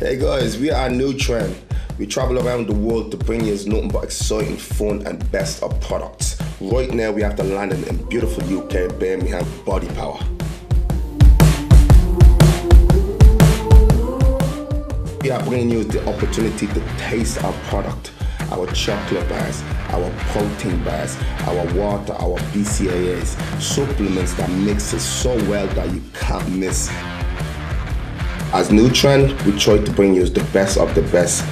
Hey guys, we are Nutrend. We travel around the world to bring you nothing but exciting, fun, and best of products. Right now, we have to land in beautiful UK, Birmingham, Body Power. We are bringing you the opportunity to taste our product, our chocolate bars, our protein bars, our water, our BCAAs, supplements that mix it so well that you can't miss. As Nutrend, we try to bring you the best of the best.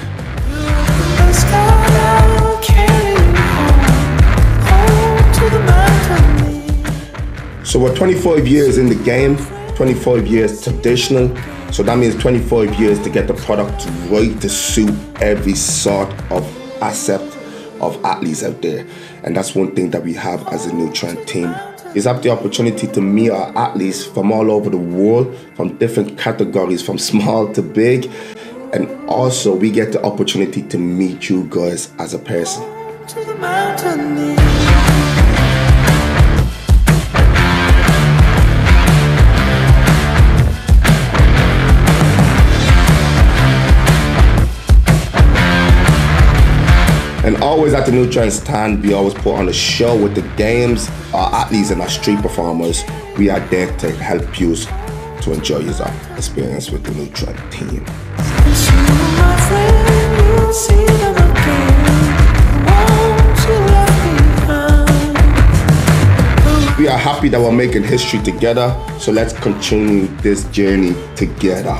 So we're 25 years in the game, 25 years traditional. So that means 25 years to get the product right to suit every sort of asset of athletes out there. And that's one thing that we have as a Nutrend team is have the opportunity to meet our athletes from all over the world, from different categories, from small to big. And also we get the opportunity to meet you guys as a person. And always at the Nutrend stand, we always put on a show with the games, our athletes and our street performers. We are there to help you to enjoy your experience with the Nutrend team. We are happy that we're making history together, so let's continue this journey together.